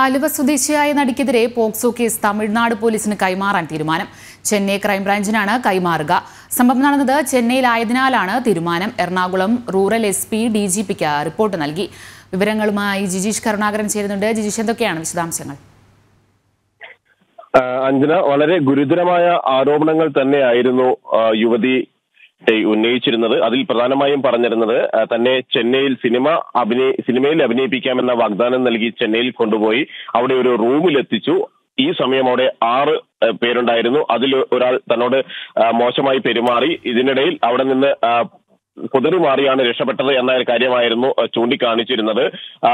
ആലുവ സ്വദേശിയായ നടിക്കെതിരെ POCSO case Tamil Nadu പോലീസിന് കൈമാറാൻ തീരുമാനം. ചെന്നൈ ക്രൈംബ്രാഞ്ചിനാണ് കൈമാറുക. സംഭവം നടന്നത് ചെന്നൈയിലായതിനാലാണ് തീരുമാനം. Ernakulam rural S P D G പിക്ക് റിപ്പോർട്ട് നൽകി. വിവരങ്ങളുമായി ജിജീഷ് കരുണാകരൻ ചേരുന്നുണ്ട്. ജിജീഷ് എന്തൊക്കെയാണ് വിശദാംശങ്ങൾ? അഞ്ജന വളരെ ഗുരുതരമായ ആരോപണങ്ങൾ തന്നെയായിരുന്നു യുവതി ഉന്നയിച്ചിരുന്നത്. അതിൽ പ്രധാനമായും പറഞ്ഞിരുന്നത് തന്നെ ചെന്നൈയിൽ സിനിമ അഭിനയ സിനിമയിൽ അഭിനയിപ്പിക്കാമെന്ന വാഗ്ദാനം നൽകി ചെന്നൈയിൽ കൊണ്ടുപോയി അവിടെ ഒരു റൂമിലെത്തിച്ചു. ഈ സമയം അവിടെ ആറ് പേരുണ്ടായിരുന്നു. അതിൽ ഒരാൾ തന്നോട് മോശമായി പെരുമാറി. ഇതിനിടയിൽ അവിടെ നിന്ന് കുതിറി മാറിയാണ് രക്ഷപ്പെട്ടത് എന്ന കാര്യമായിരുന്നു ചൂണ്ടിക്കാണിച്ചിരുന്നത്.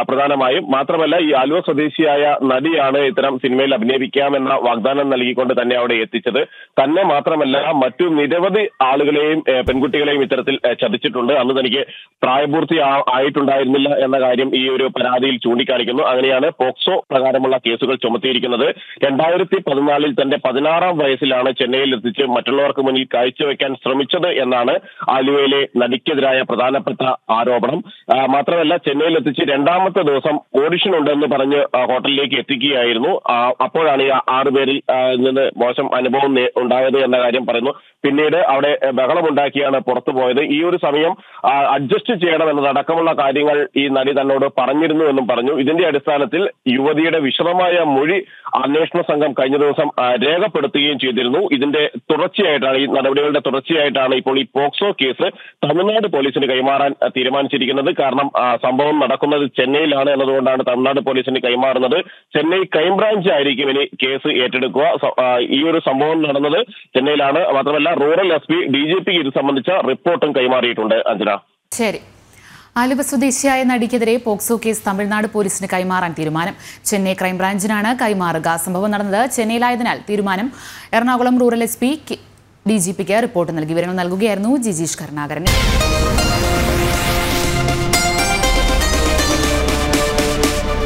പ്രധാനമായും മാത്രമല്ല ഈ ആലുവ സ്വദേശിയായ നടിയാണ് ഇത്തരം സിനിമയിൽ അഭിനയിപ്പിക്കാമെന്ന വാഗ്ദാനം നൽകിക്കൊണ്ട് തന്നെ അവിടെ എത്തിച്ചത്. തന്നെ മാത്രമല്ല മറ്റു നിരവധി ആളുകളെയും പെൺകുട്ടികളെയും ഇത്തരത്തിൽ ചതിച്ചിട്ടുണ്ട്. അന്ന് തനിക്ക് പ്രായപൂർത്തി ആയിട്ടുണ്ടായിരുന്നില്ല എന്ന കാര്യം ഈ ഒരു പരാതിയിൽ ചൂണ്ടിക്കാണിക്കുന്നു. അങ്ങനെയാണ് പോക്സോ പ്രകാരമുള്ള കേസുകൾ ചുമത്തിയിരിക്കുന്നത്. രണ്ടായിരത്തി പതിനാലിൽ തന്റെ പതിനാറാം വയസ്സിലാണ് ചെന്നൈയിൽ എത്തിച്ച് മറ്റുള്ളവർക്ക് മുന്നിൽ കാഴ്ചവെക്കാൻ ശ്രമിച്ചത് എന്നാണ് ആലുവയിലെ നടിക്കെതിരായ പ്രധാനപ്പെട്ട ആരോപണം. മാത്രമല്ല ചെന്നൈയിൽ എത്തിച്ച് രണ്ടാമത്തെ ദിവസം ഓഡിഷൻ ഉണ്ടെന്ന് പറഞ്ഞ് ഹോട്ടലിലേക്ക് എത്തിക്കുകയായിരുന്നു. അപ്പോഴാണ് ഈ ആറുപേരിൽ നിന്ന് മോശം അനുഭവം ഉണ്ടായത് എന്ന കാര്യം പറയുന്നു. പിന്നീട് അവിടെ ബഹളമുണ്ടാക്കിയാണ് പുറത്തു പോയത്. ഈ ഒരു സമയം അഡ്ജസ്റ്റ് ചെയ്യണം എന്നതടക്കമുള്ള കാര്യങ്ങൾ ഈ നടി തന്നോട് പറഞ്ഞിരുന്നു എന്നും പറഞ്ഞു. ഇതിന്റെ അടിസ്ഥാനത്തിൽ യുവതിയുടെ വിശദമായ മൊഴി അന്വേഷണ സംഘം കഴിഞ്ഞ ദിവസം രേഖപ്പെടുത്തുകയും ചെയ്തിരുന്നു. ഇതിന്റെ തുടർച്ചയായിട്ടാണ് ഈ നടപടികളുടെ തുടർച്ചയായിട്ടാണ് ഇപ്പോൾ ഈ പോക്സോ കേസ് തമിഴ്നാട് പോലീസിന് കൈമാറാൻ തീരുമാനിച്ചിരിക്കുന്നത്. കാരണം സംഭവം നടക്കുന്നത് ചെന്നൈയിലാണ് എന്നതുകൊണ്ടാണ് തമിഴ്നാട് പോലീസിന് കൈമാറുന്നത്. ചെന്നൈ ക്രൈംബ്രാഞ്ച് ആയിരിക്കും ഇനി കേസ് ഏറ്റെടുക്കുക. ഈ ഒരു സംഭവം നടന്നത് ചെന്നൈയിലാണ്. മാത്രമല്ല rural S P D G പിക്ക് ഇത് സംബന്ധിച്ച റിപ്പോർട്ടും കൈമാറിയിട്ടുണ്ട് അഞ്ജന. ശരി. ആലുവ സ്വദേശിയായ നടിക്കെതിരെ പോക്സോ കേസ് തമിഴ്നാട് പോലീസിന് കൈമാറാൻ തീരുമാനം. ചെന്നൈ ക്രൈംബ്രാഞ്ചിനാണ് കൈമാറുക. സംഭവം നടന്നത് ചെന്നൈയിലായതിനാൽ തീരുമാനം Ernakulam rural S P D G പിക്ക് റിപ്പോർട്ട് നൽകി. വിവരങ്ങൾ നൽകുകയായിരുന്നു ജിജീഷ് കരുണാകരൻ.